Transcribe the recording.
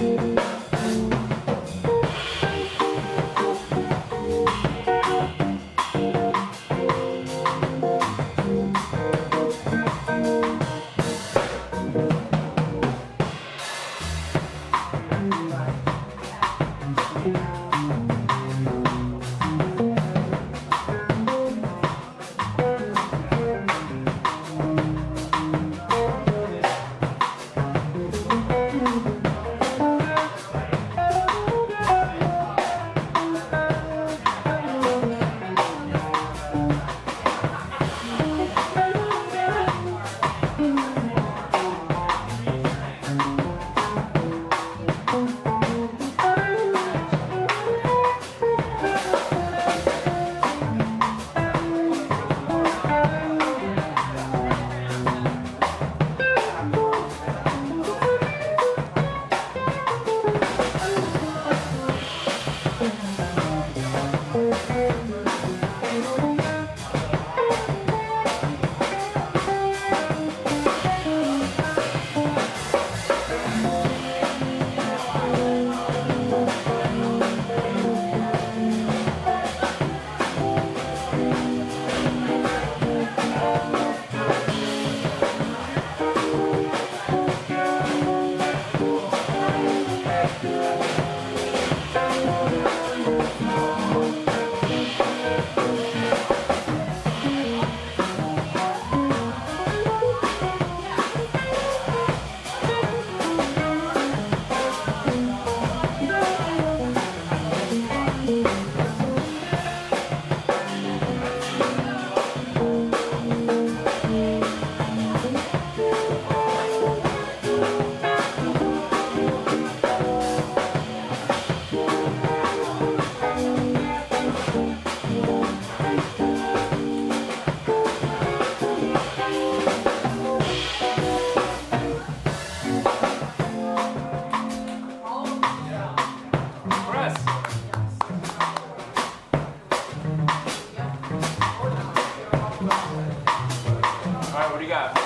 Ha ha Obrigado.